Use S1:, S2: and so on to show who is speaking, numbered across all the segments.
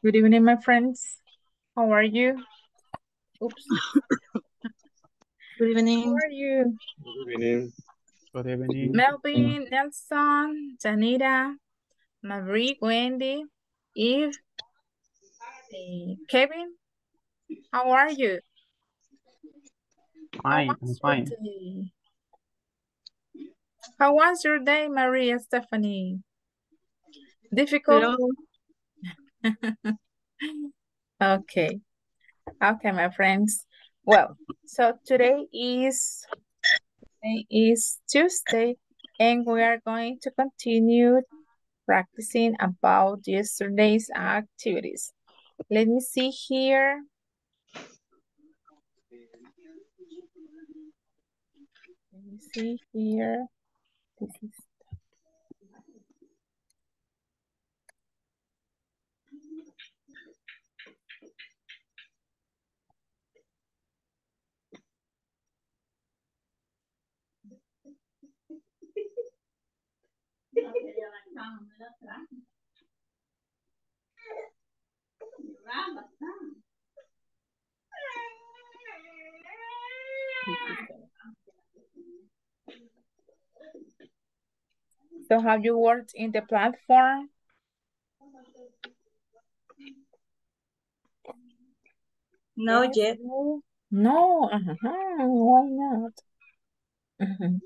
S1: Good evening, my friends. How are you? Oops.
S2: Good evening.
S1: How
S2: evening.
S1: are you?
S3: Good evening.
S4: Good evening.
S1: Melvin, Nelson, Janita, Marie, Wendy, Eve, Kevin. How are you?
S4: Fine, I'm fine.
S1: day? How was your day, Maria Stephanie? Difficult?
S2: Hello.
S1: Okay. Okay, my friends. Well, so today is today is Tuesday, and we are going to continue practicing about yesterday's activities. Let me see here. Let me see here. This is So have you worked in the platform?
S2: No
S1: Yes,
S2: yet
S1: no. No, uh-huh. Why not?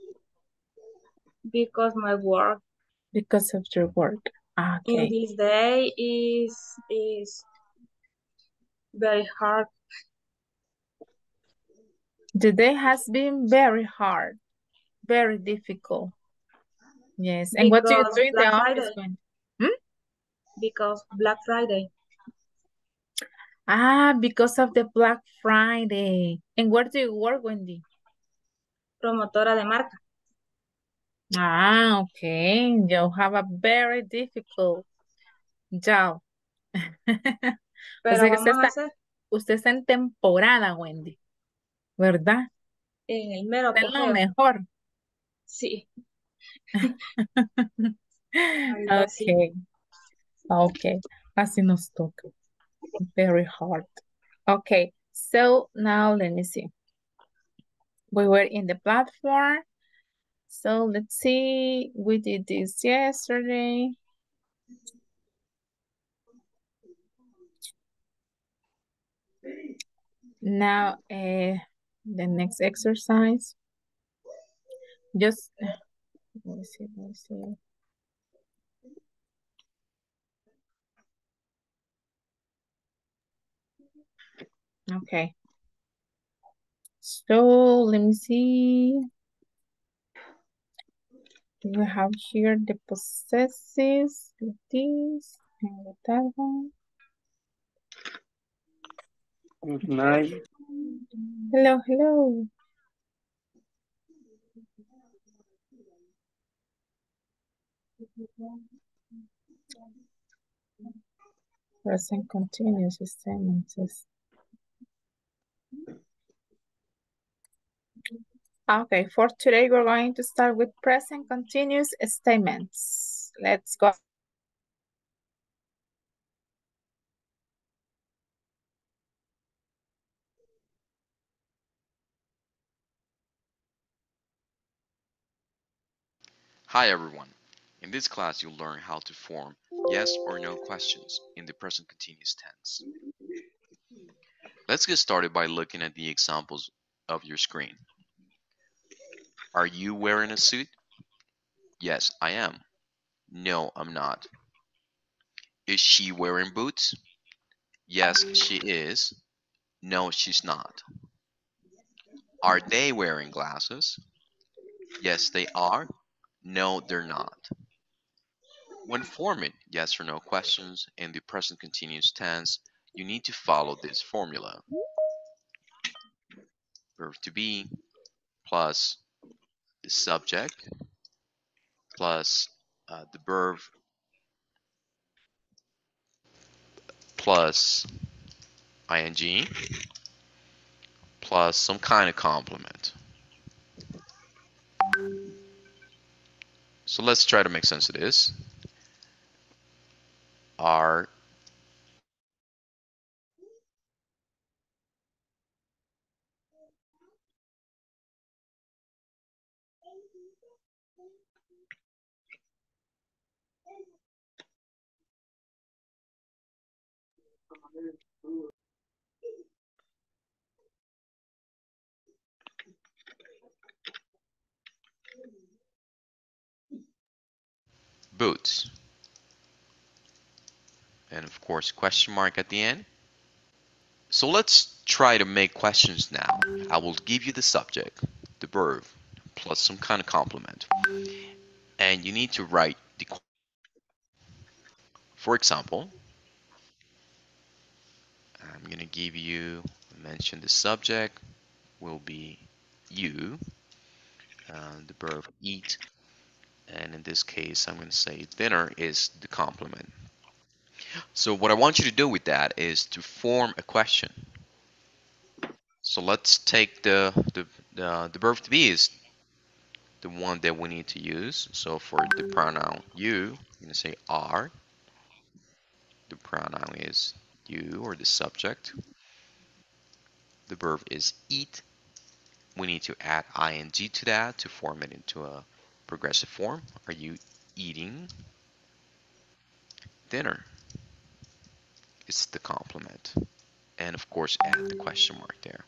S2: Because my work
S1: Because of your work. Okay.
S2: in this day is is very hard
S1: The day has been very hard, very difficult. Yes. And what do you
S2: because
S1: do in the office
S2: Friday.
S1: when?
S2: Because Black Friday.
S1: Ah, because of the Black Friday. And where do you work, Wendy?
S2: Promotora de marca.
S1: Ah, okay. You have a very difficult job. O
S2: Pero
S1: sea que usted
S2: vamos a
S1: está,
S2: hacer
S1: usted está en temporada, Wendy, ¿verdad?
S2: en el mero
S1: en lo mejor.
S2: Sí.
S1: Okay, okay. Así nos toca. Very hard. Okay, so now let me see. We were in the platform. So let's see. We did this yesterday. Now, uh, the next exercise. Just, let me see, let me see. Okay. So let me see. We have here the possessives with this and with that one.
S3: Good night.
S1: Hello, hello. Present continuous sentences. Okay, for today, we're going to start with present continuous statements. Let's go.
S5: Hi everyone. In this class, you'll learn how to form yes or no questions in the present continuous tense. Let's get started by looking at the examples of your screen. Are you wearing a suit? Yes, I am. No, I'm not. Is she wearing boots? Yes, she is. No, she's not. Are they wearing glasses? Yes, they are. No, they're not. When forming yes or no questions in the present continuous tense, you need to follow this formula. Verb to be plus the subject plus uh, the verb plus ing plus some kind of complement. So let's try to make sense of this. Are Boots. And of course, question mark at the end. So let's try to make questions now. I will give you the subject, the verb, plus some kind of complement. And you need to write the For example, I'm going to give you, mention the subject will be you, uh, the verb eat, and in this case, I'm going to say dinner is the complement. So what I want you to do with that is to form a question. So let's take the, the, the, the verb to be is the one that we need to use. So for the pronoun you, I'm going to say are. The pronoun is you or the subject. The verb is eat. We need to add ing to that to form it into a progressive form. Are you eating dinner? It's the complement. And of course, add the question mark there.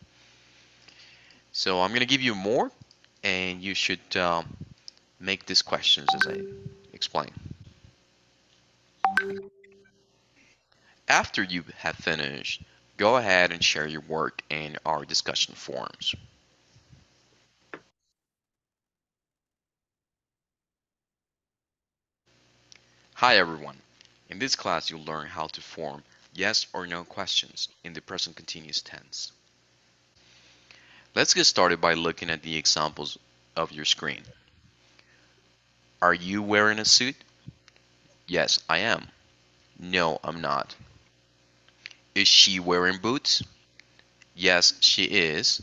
S5: So I'm going to give you more, and you should um, make these questions as I explain. After you have finished, go ahead and share your work in our discussion forums. Hi everyone. In this class, you'll learn how to form yes or no questions in the present continuous tense. Let's get started by looking at the examples of your screen. Are you wearing a suit? Yes, I am. No, I'm not. Is she wearing boots? Yes, she is.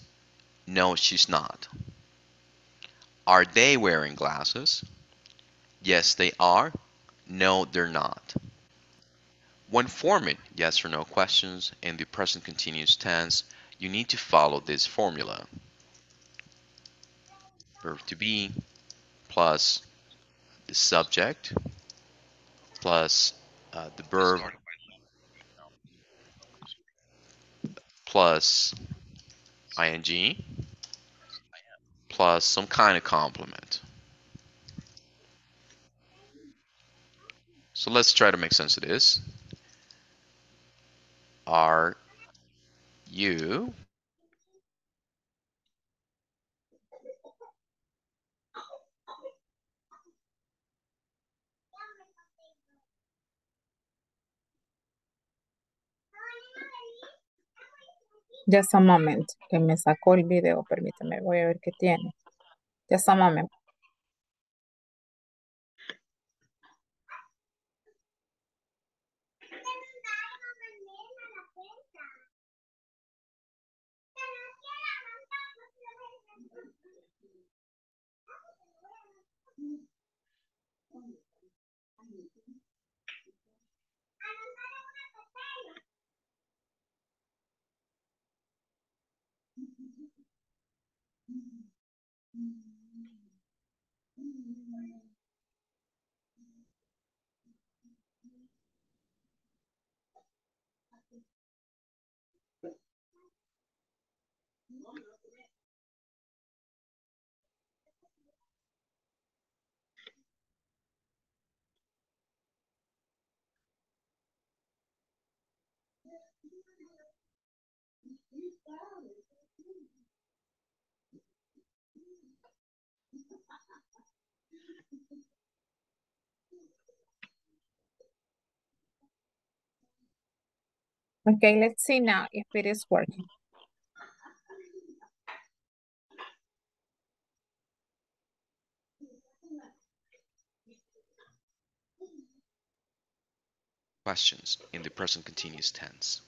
S5: No, she's not. Are they wearing glasses? Yes, they are. No, they're not. When forming yes or no questions in the present continuous tense, you need to follow this formula. Verb to be plus the subject plus uh, the verb plus ing plus some kind of complement. So let's try to make sense of this. Are you
S1: Just a moment, que me sacó el video, permítame, voy a ver qué tiene. Just a moment. Mm-hmm. Okay, let's see now if it is working.
S5: questions in the present continuous tense?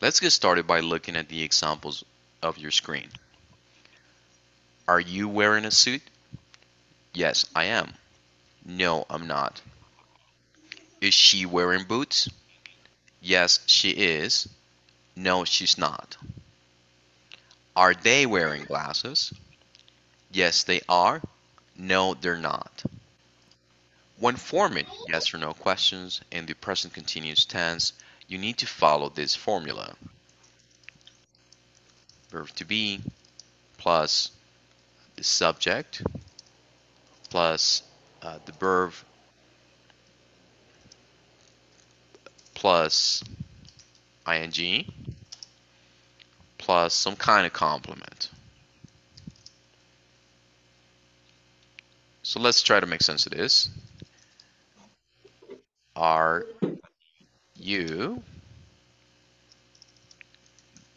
S5: Let's get started by looking at the examples of your screen. Are you wearing a suit? Yes, I am. No, I'm not. Is she wearing boots? Yes, she is. No, she's not. Are they wearing glasses? Yes, they are. No, they're not. When forming yes or no questions in the present continuous tense, you need to follow this formula. Verb to be plus the subject plus uh, the verb plus ing plus some kind of complement. So let's try to make sense of this. Are you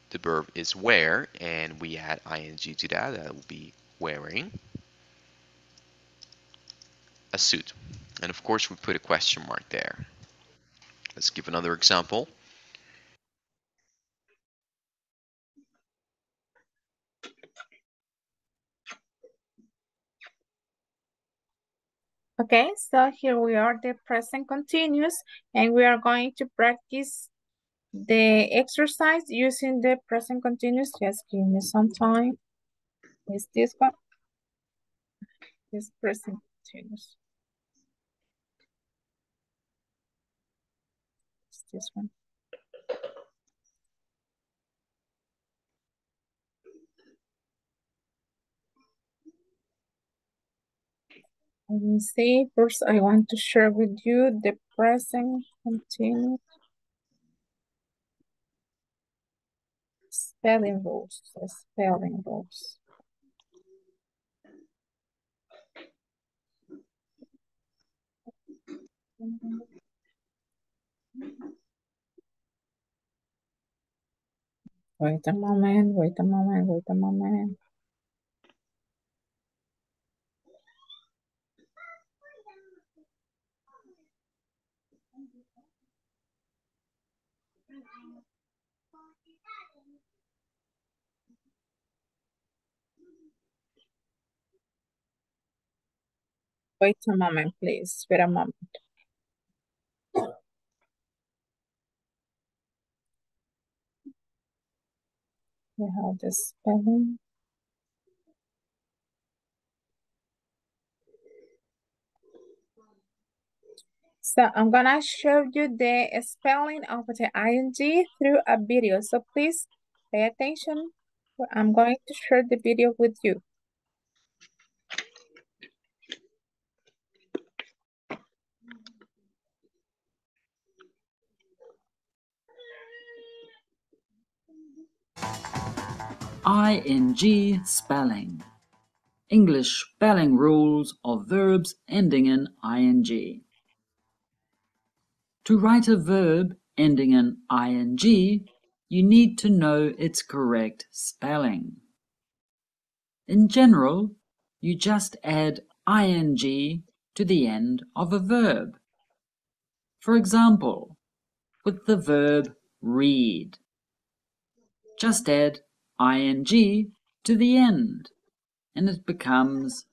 S5: the verb is wear and we add ing to that that will be wearing a suit and of course we put a question mark there let's give another example
S1: Okay, so here we are, the present continuous, and we are going to practice the exercise using the present continuous. Just give me some time. Is this one? This present continuous. This one? See. First, I want to share with you the present continuous spelling rules. Spelling rules. Wait a moment, wait a moment, wait a moment. Wait a moment, please. Wait a moment. We have the spelling. So I'm gonna show you the spelling of the ing through a video. So please pay attention. I'm going to share the video with you.
S4: Ing spelling. English spelling rules of verbs ending in ing. To write a verb ending in ing, you need to know its correct spelling. In general, you just add ing to the end of a verb. For example, with the verb read, just add ing to the end and it becomes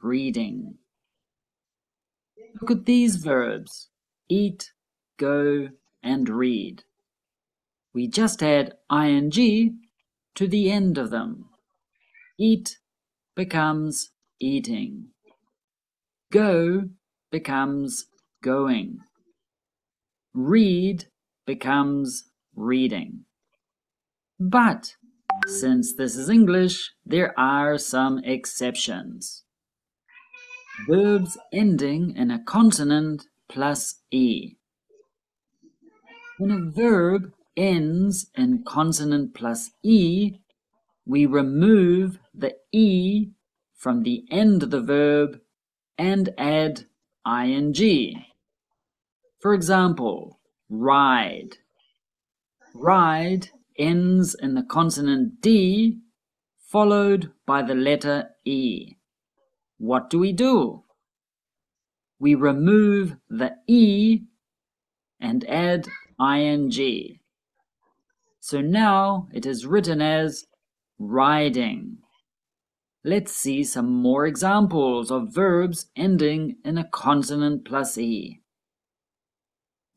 S4: reading. Look at these verbs, eat, go, and read. We just add ing to the end of them. Eat becomes eating. Go becomes going. Read becomes reading. But since this is English, there are some exceptions. Verbs ending in a consonant plus E. When a verb ends in consonant plus E, we remove the E from the end of the verb and add ing. For example, ride. Ride ends in the consonant D followed by the letter E. What do we do? We remove the E and add ing. So now it is written as riding. Let's see some more examples of verbs ending in a consonant plus E.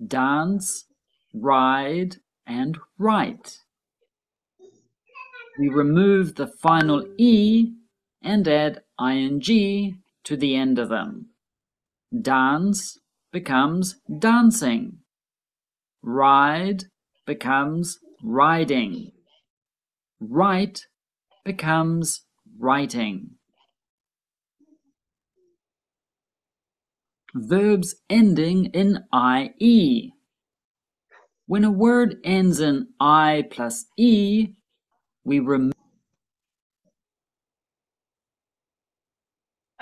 S4: Dance, ride, and write. We remove the final E and add ing to the end of them. Dance becomes dancing. Ride becomes riding. Write becomes writing. Verbs ending in IE. When a word ends in I plus E, we remove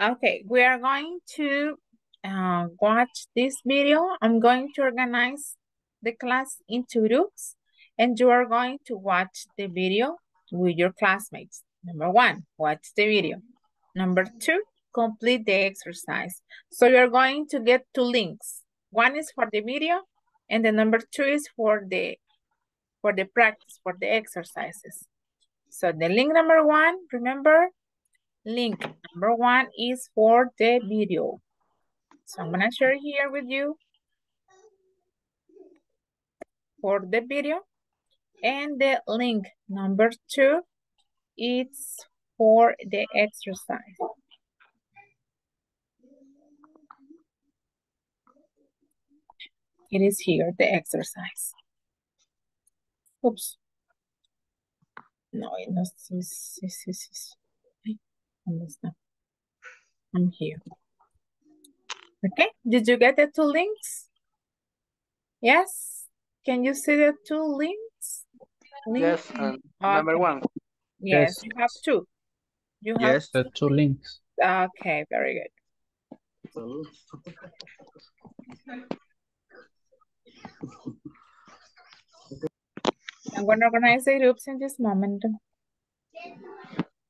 S1: Okay, we are going to uh, watch this video. I'm going to organize the class into groups and you are going to watch the video with your classmates. Number one, watch the video. Number two, complete the exercise. So you're going to get two links. One is for the video and the number two is for the for the practice, for the exercises. So the link number one, remember, link number one is for the video. So I'm gonna share here with you for the video. And the link number two is for the exercise. It is here, the exercise. Oops. No, no, sí, sí, sí, sí. Ay, ¿Dónde está? I'm here. Okay, did you get the two links? Yes? Can you see the two links? Link
S3: Yes, and number one.
S1: Yes,
S6: Yes.
S1: you have two. You have,
S6: Yes, the two links.
S1: okay, very good. I'm going to organize the groups in this moment.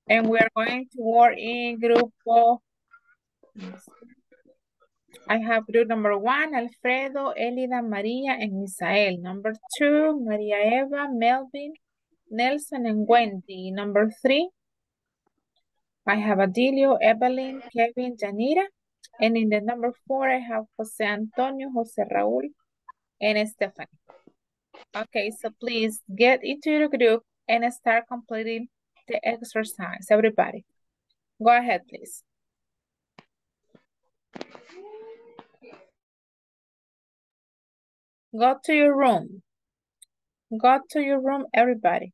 S1: And we are going to work in group of, I have group number one, Alfredo, Elida, Maria, and Misael. Number two, Maria Eva, Melvin, Nelson, and Wendy. Number three, I have Adilio, Evelyn, Kevin, Janira. And in the number four, I have Jose Antonio, Jose Raul, and Stephanie. Okay, so please get into your group and start completing the exercise, everybody. Go ahead, please. Go to your room. Go to your room, everybody.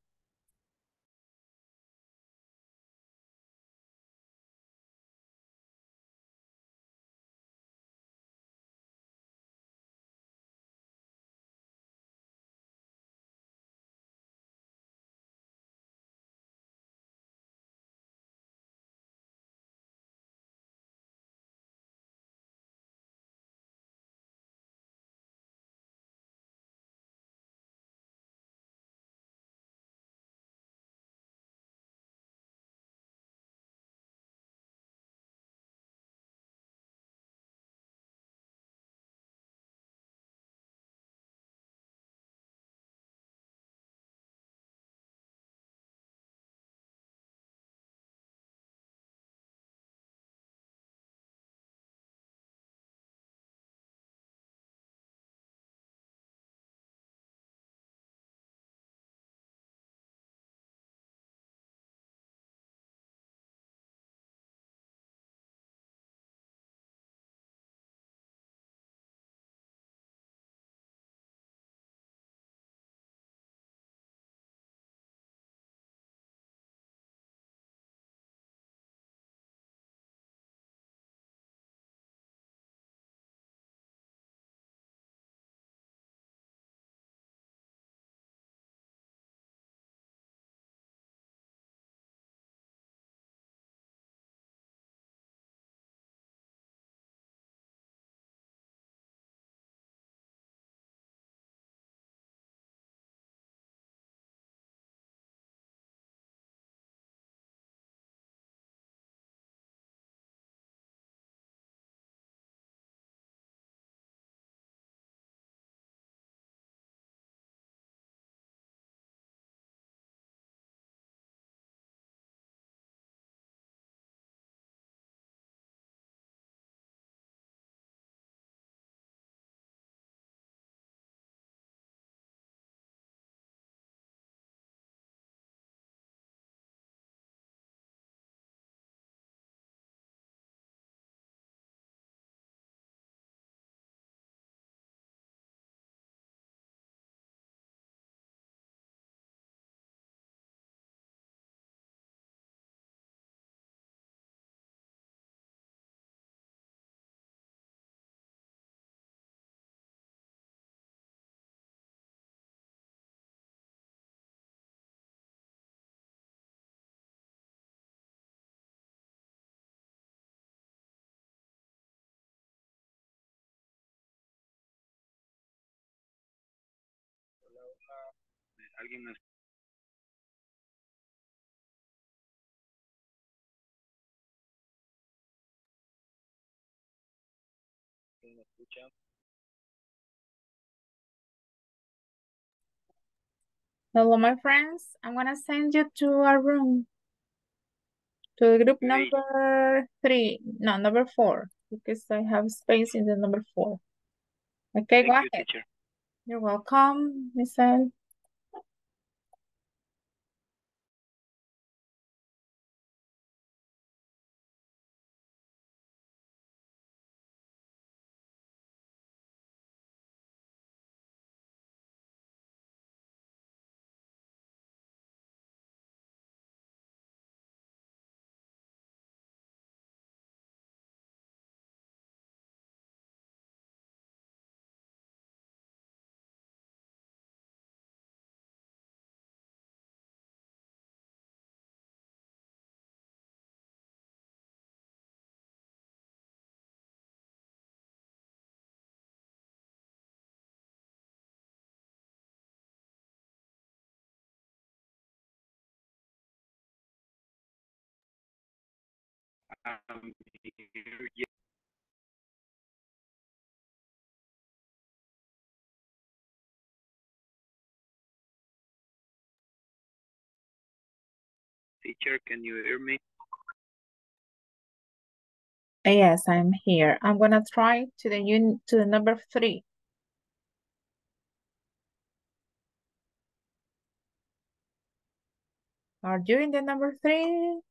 S3: ¿Alguien me ¿Me escucha?
S1: Hello, my friends. I'm gonna send you to our room. To the group
S3: Okay.
S1: number three. No, number four. Because I have space in the number four. Okay, go
S3: you,
S1: ahead.
S3: teacher.
S1: You're welcome, Miss
S3: Um, yeah, Teacher, can you hear me?
S1: Yes, I'm here. I'm gonna try to the un to the number three. Are you in the number three?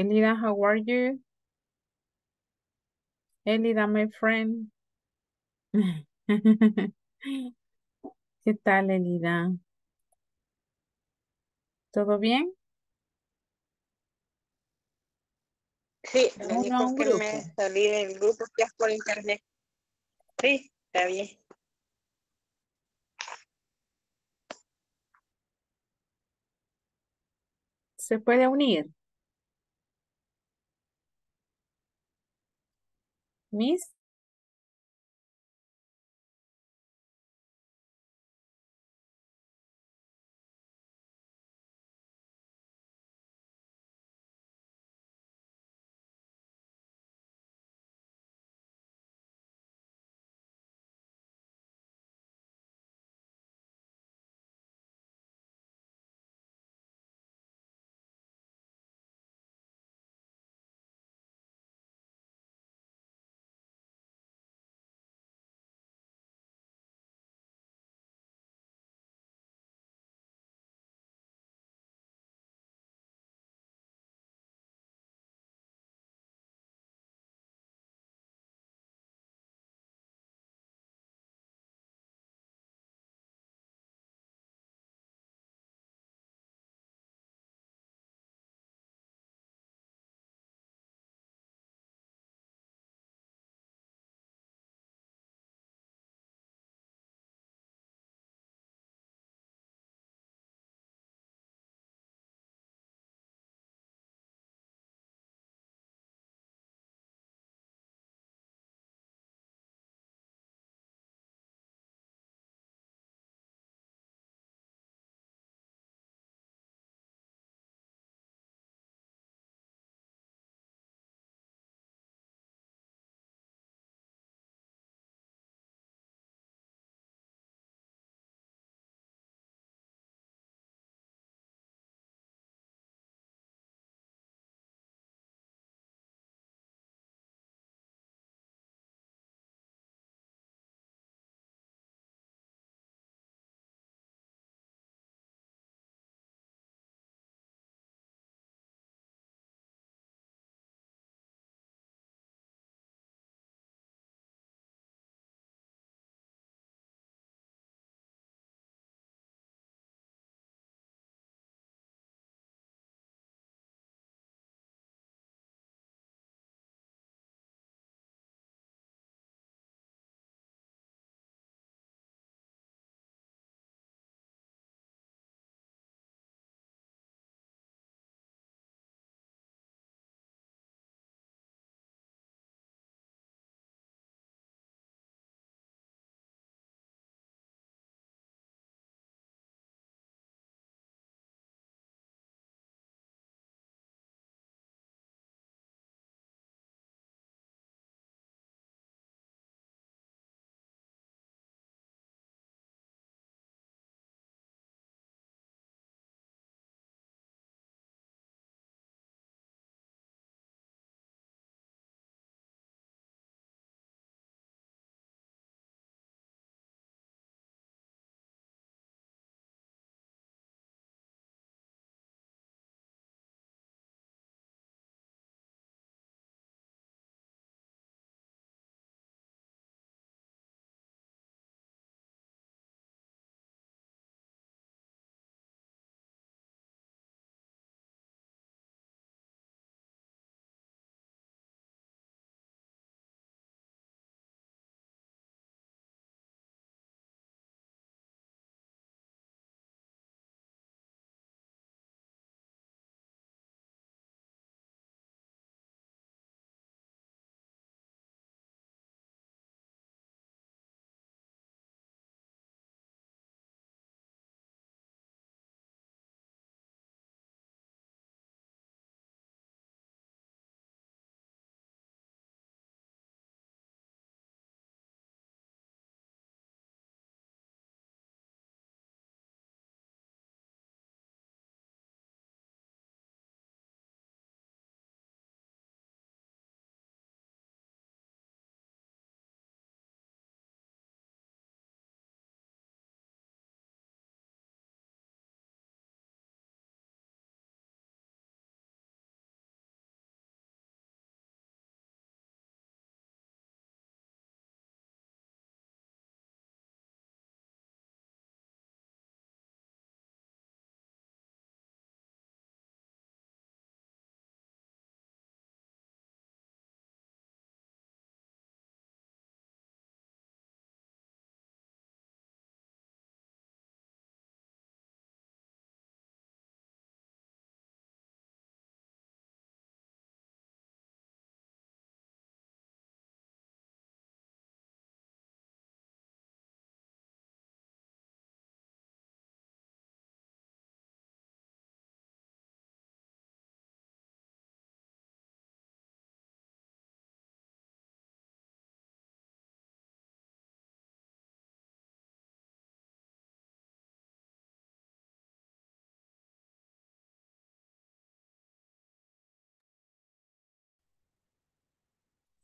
S1: Elida, how are you? Elida, my friend. ¿Qué tal, Elida? ¿Todo bien?
S6: Sí, que
S1: grupo.
S6: me salí del grupo que es por internet. Sí, está bien.
S1: ¿Se puede unir? Miss,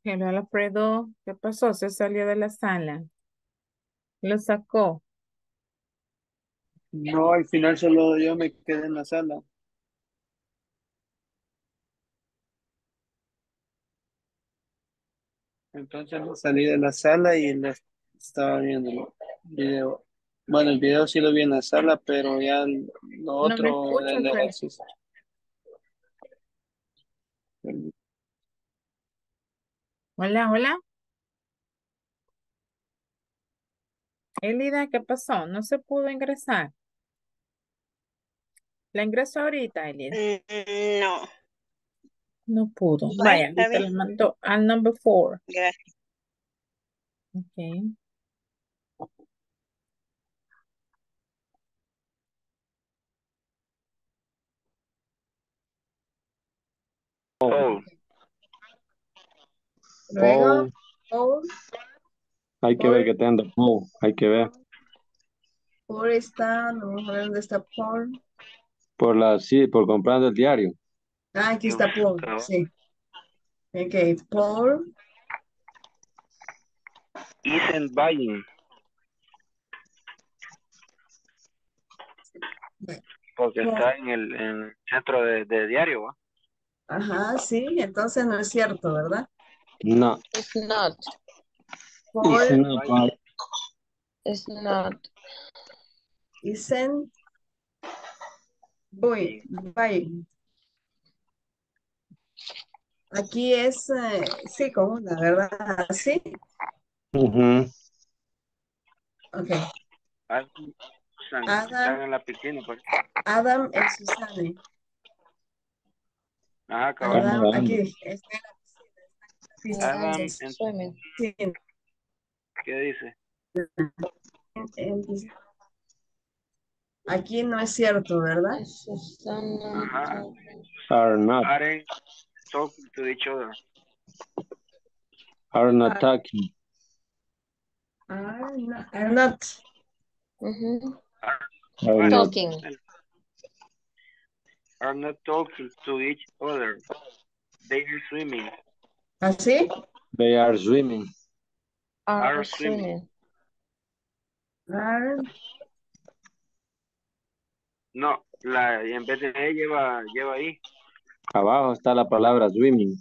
S7: Hello, Alfredo. ¿Qué pasó? Se salió de la sala. Lo sacó.
S8: No, al final solo yo me quedé en la sala. Entonces salí de la sala y le estaba viendo el video. Bueno, el video sí lo vi en la sala, pero ya lo
S7: No me
S8: otro
S7: escucho,
S8: del ejercicio.
S7: Hola, hola. Elida, ¿qué pasó? No se pudo ingresar. ¿La ingresó ahorita, Elida?
S6: Mm, No,
S7: No pudo.
S6: Bueno,
S7: Vaya, ahorita
S6: bien.
S7: le mandó al number four.
S6: gracias.
S7: Ok.
S9: Paul,
S7: Luego,
S9: Paul, hay que ver que tenga Paul, hay que ver.
S7: Paul está, no vamos a ver dónde está Paul.
S9: Por la, sí, por comprando el diario.
S7: Ah, aquí está Paul, sí. Ok, Paul,
S3: Isn't buying. Porque
S7: Paul.
S3: está en el, en el centro de, de diario, ¿va?
S7: Ajá, sí, entonces no es cierto, ¿verdad?
S9: No.
S10: It's not.
S7: Paul
S9: It's not right.
S10: It's not.
S7: isn't buying. buying. Aquí es, eh, sí, con una, ¿verdad? Sí. Ok.
S3: Adam, Susan,
S7: Adam.
S3: en la piscina, pues.
S7: Adam y Susana.
S3: Ajá, cabal.
S7: Adam,
S9: Adam.
S7: aquí, está en la piscina.
S3: Adam. ¿Qué dice?
S7: Aquí no es cierto, ¿verdad?
S3: Ajá.
S9: Are not,
S3: Aren't talking to each other.
S9: are not talking.
S7: Are not, are not.
S9: Are not,
S10: Talking.
S3: Are not talking to each other. They are swimming.
S7: ¿Así?
S9: they are swimming.
S10: Are
S3: Are swimming.
S10: swimming.
S7: Are,
S3: No, la, en vez de E lleva, lleva ahí.
S9: Abajo está la palabra swimming.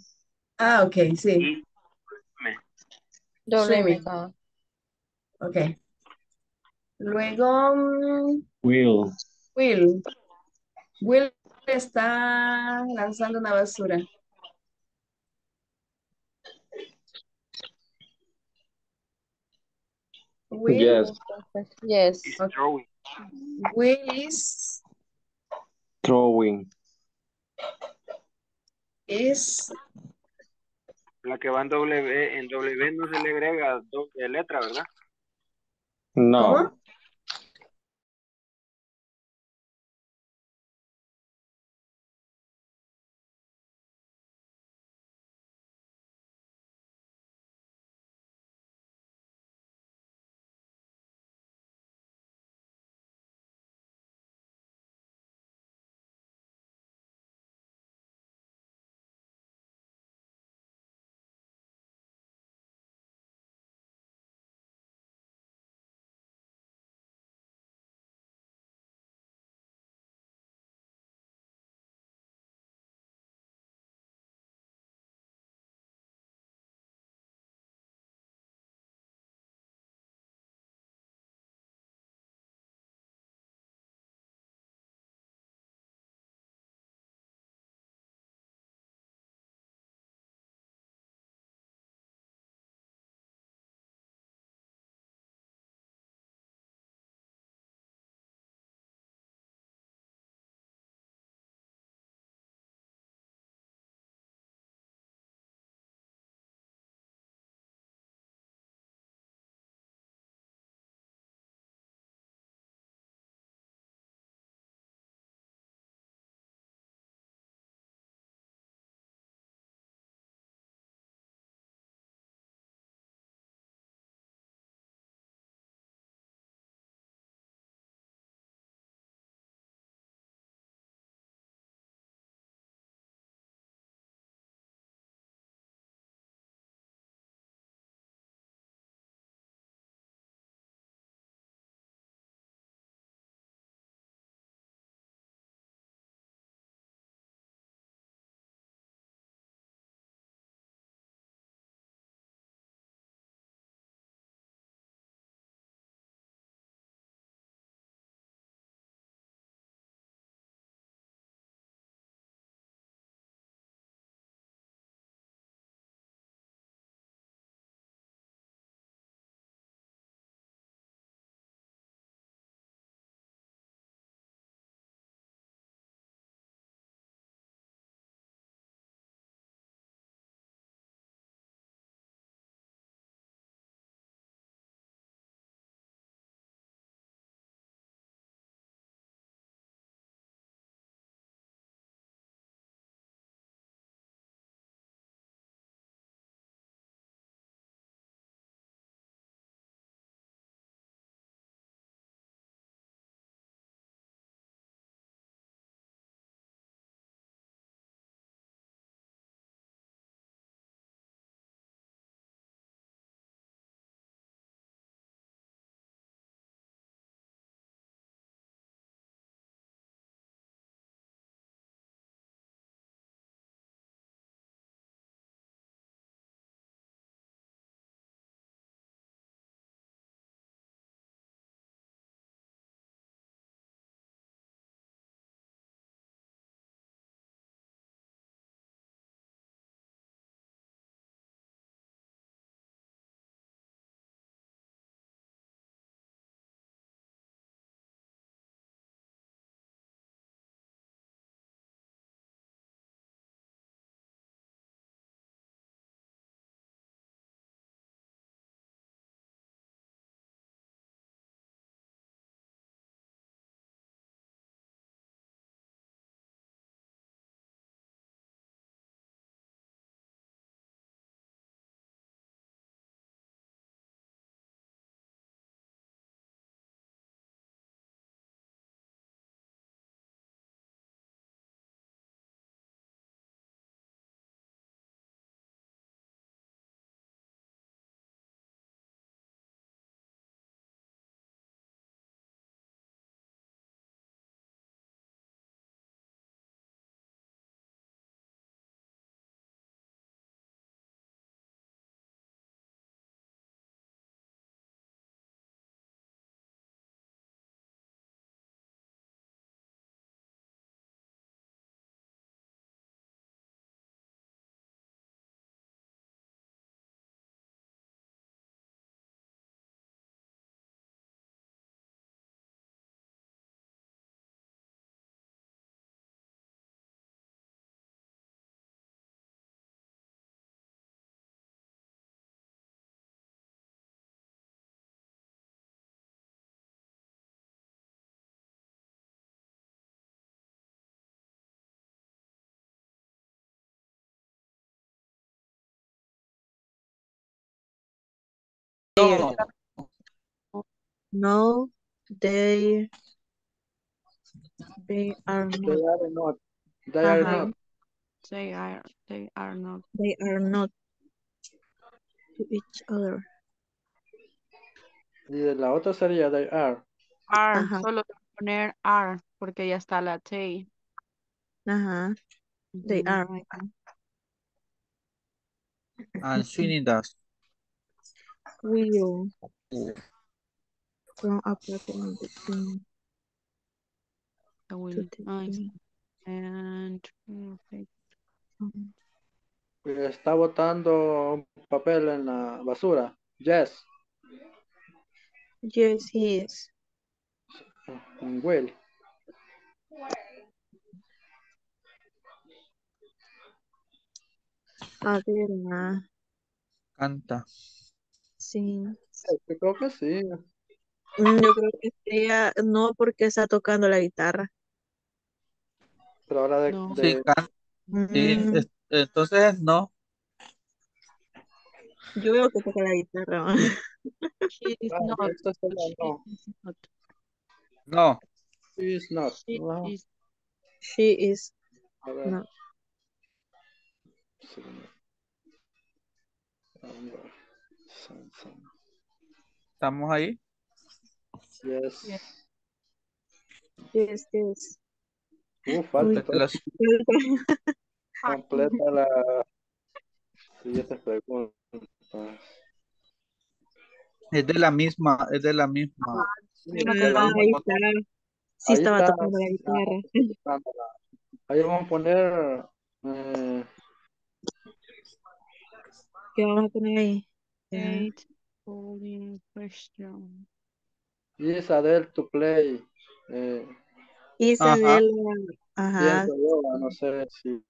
S7: ah, ok, sí.
S10: Doble.
S7: Ok. Luego, mm,
S9: Will.
S7: Will. Will está lanzando una basura. Will,
S9: Yes.
S10: Entonces, Yes.
S3: is
S7: Ok.
S3: throwing.
S7: Will is,
S9: Throwing.
S7: is,
S3: La que va en W, en W no se le agrega doble letra, ¿verdad?
S9: No.
S7: ¿cómo?
S11: No,
S12: No, they they are
S13: They
S12: not.
S13: are not. They are not.
S14: They are, they are not.
S12: They are not to each other.
S13: Y la otra sería they are.
S14: Are,
S12: Ajá.
S14: solo poner are, porque ya está la they.
S12: Ajá. They
S14: Ujú,
S12: are.
S11: and Sweeney does.
S12: Will from apartment between
S14: I will,
S12: two to
S14: nice.
S12: three.
S14: And, perfect.
S12: Mhm.
S13: Está botando un papel en la basura. Yes.
S12: Yes, he is.
S13: Will.
S12: Adela,
S11: Canta.
S12: Sí.
S13: Yo creo que sí.
S12: Mm, Yo creo que ella no porque está tocando la guitarra.
S13: Pero ahora de,
S14: No.
S11: Sí,
S13: de-
S11: canta. Sí,
S12: Mm,
S11: es- entonces no.
S12: Yo veo que toca la guitarra. ¿va?
S14: She is
S13: ah,
S14: not.
S13: sería
S14: She
S13: no.
S14: is not.
S11: No.
S13: She is not.
S14: She is
S12: She is
S13: A ver.
S12: not.
S13: Sí. Amber.
S11: ¿Estamos ahí?
S13: Yes.
S14: Yes.
S12: Yes, yes.
S13: Uh, falta
S12: Uy,
S11: las-
S13: completa la siguiente pregunta.
S11: es de la misma, es de la misma.
S13: Sí,
S14: Prima
S13: que
S14: que
S12: Ah,
S13: vamos a
S12: ahí
S13: poner-
S12: está. Sí estaba
S13: está,
S12: tocando la
S13: sí,
S12: guitarra.
S13: Ahí vamos a poner eh,
S12: ¿Qué vamos a poner ahí?
S14: Eight. Polling question.
S13: Is Adele to play? Eh,
S12: Is Adele.
S13: Ajá. Piénsalo, no sé si.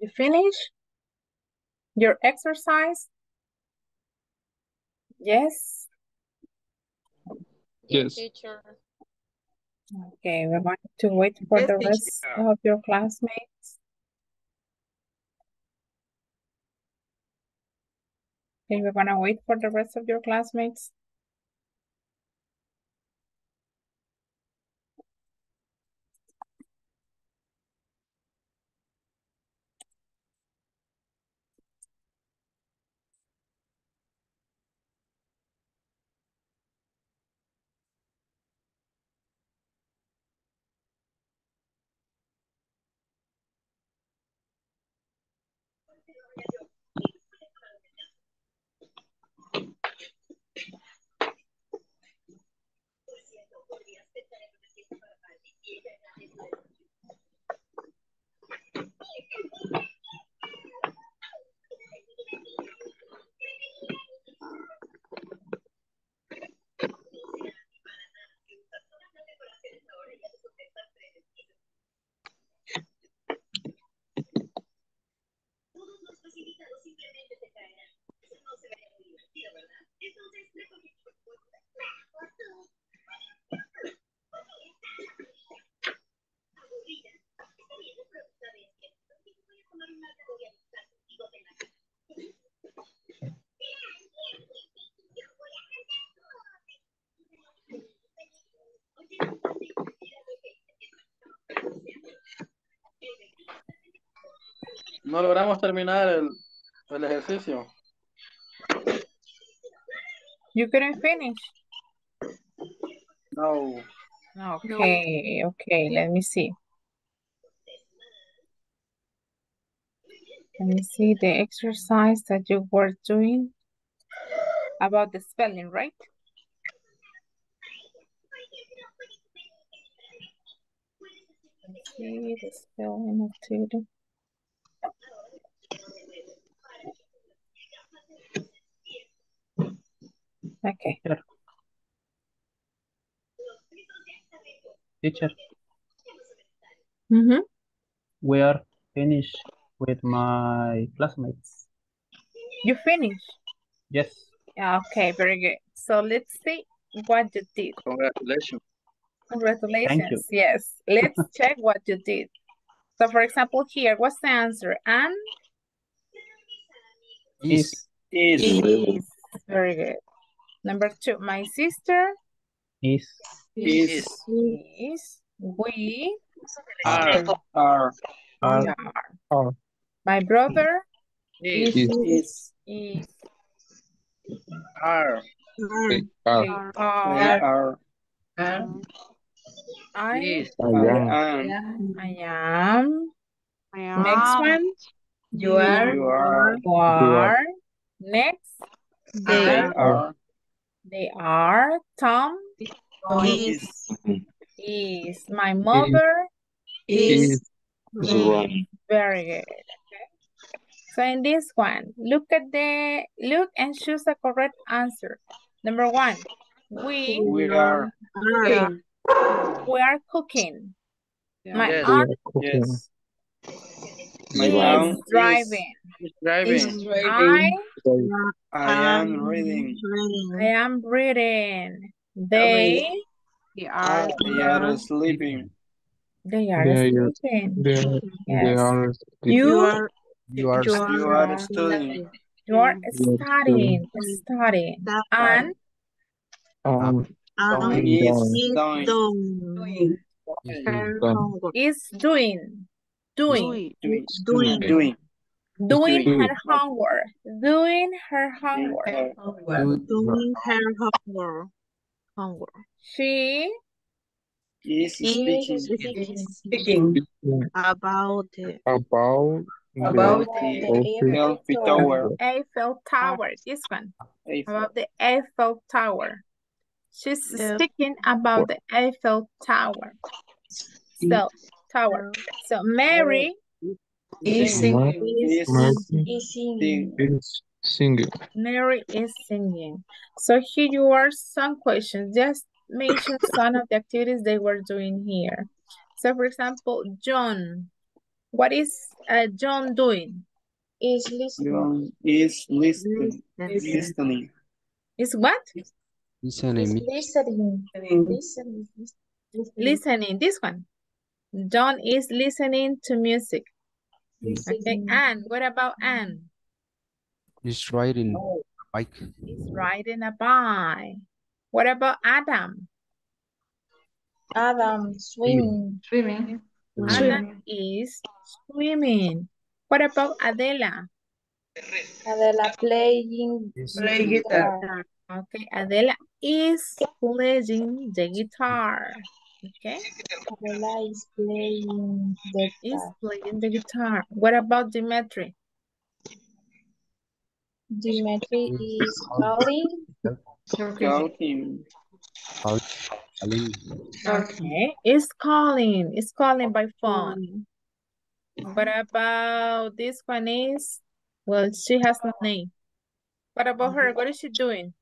S1: You finish your exercise? Yes.
S15: Yes.
S10: Teacher.
S1: Okay, we're going to wait for
S12: Yes,
S1: the
S12: teacher.
S1: rest of your classmates. Okay, we're gonna wait for the rest of your classmates.
S13: No logramos terminar el, el ejercicio.
S1: You couldn't finish?
S13: No.
S1: Okay, okay, let me see. Let me see the exercise that you were doing about the spelling, right? Let's see the spelling activity. Okay.
S16: Teacher,
S1: Mm-hmm.
S16: we are finished with my classmates.
S1: You finished?
S16: Yes.
S1: Yeah, Okay, very good. So let's see what you did.
S13: Congratulations.
S1: Congratulations. Yes. Let's check what you did. So for example, here, what's the answer? And
S16: Is.
S1: is. Very good. Number two, my sister
S16: Is.
S1: is. Is. We
S8: Are. Are.
S1: are.
S16: Are.
S1: My brother
S8: Is.
S1: is.
S8: Is.
S1: Is.
S13: Are.
S8: Are.
S1: are.
S8: Are.
S1: I
S8: Is. I am.
S1: I am.
S14: I
S1: Next one.
S8: You are. You are.
S1: You are. Next.
S8: They
S1: They
S8: are.
S1: They are. Tom
S8: Is.
S1: is. My mother
S8: Is.
S1: is. Very good. Okay. So in this one, look at the look and choose the correct answer. Number one, we
S8: We are.
S12: Are.
S1: we are cooking. My
S13: Yes.
S1: aunt
S8: Yes. My
S1: is
S8: aunt
S1: driving.
S13: Is driving.
S1: I
S8: I am reading.
S1: I am reading. They
S14: They are.
S8: They are sleeping.
S1: they are
S9: They are-
S1: sleeping.
S9: They are, they
S1: Yes.
S9: are
S1: You
S12: are.
S16: You are.
S8: You are studying.
S1: you are
S9: You are
S1: studying, studying. And
S9: um,
S12: Am
S8: Is
S12: is
S8: doing.
S12: doing her
S1: is doing, doing,
S14: Doing.
S8: Doing. Doing.
S1: doing
S9: doing.
S1: Her homework, doing her homework.
S12: Doing her homework. Homework.
S1: She
S8: Is speaking.
S12: Speaking about the
S9: About
S8: About
S9: the
S8: the Eiffel Tower.
S1: Eiffel Tower, this one,
S8: Eiffel.
S1: about the Eiffel Tower. She's speaking about the Eiffel Tower. So, tower. So, Mary oh.
S12: Is
S9: Mary
S8: Is sing.
S9: is singing.
S1: Mary is singing. So here you are some questions. Just mention some of the activities they were doing here. So for example, John. What is uh, John doing?
S2: Is listening.
S8: John is listening. Listening.
S1: Is what?
S2: Is listening. Listening.
S1: Listening. This one. John is listening to music. Okay. Mm. Anne. What about Anne?
S17: He's riding oh. a bike.
S1: Is riding a bike. What about Adam?
S2: Adam swimming.
S14: Swimming.
S1: Adam is swimming. What about Adela?
S2: Adela playing.
S12: Play guitar.
S1: Okay, Adela is playing the guitar. Okay,
S2: Adela is playing the
S1: is playing the guitar. What about Dimitri?
S2: Dimitri is calling.
S8: Counting.
S17: Calling.
S1: Okay, it's calling. Is calling by phone. What about this one is, well, she has no name. What about her? What is she doing?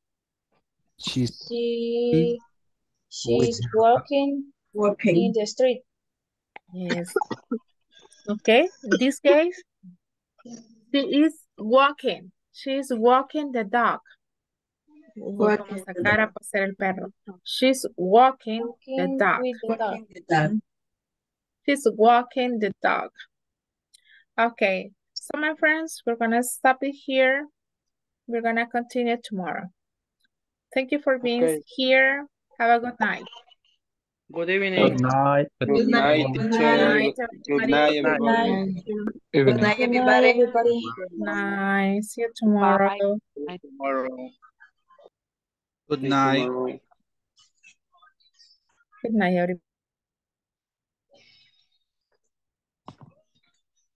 S17: She's
S2: She she's walking in the street.
S1: Yes. Okay, in this case, she is walking. She's walking the dog. Como sacar a pasear el perro. She's walking the
S2: Walking
S1: dog.
S2: with the dog.
S1: She's walking the dog. Okay, so my friends, we're gonna stop it here. We're gonna continue tomorrow. Thank you for being
S13: Okay.
S1: here. Have a good night.
S13: Good evening.
S16: Good night.
S8: Good night,
S1: Good
S8: teacher.
S1: night,
S8: Good
S1: everybody.
S8: night,
S2: Good
S8: everybody.
S2: night.
S16: Evening.
S2: Good night, everybody.
S1: Good night. See you tomorrow.
S13: Tomorrow.
S11: Good
S8: See you
S11: night.
S8: tomorrow.
S1: Good night, everybody.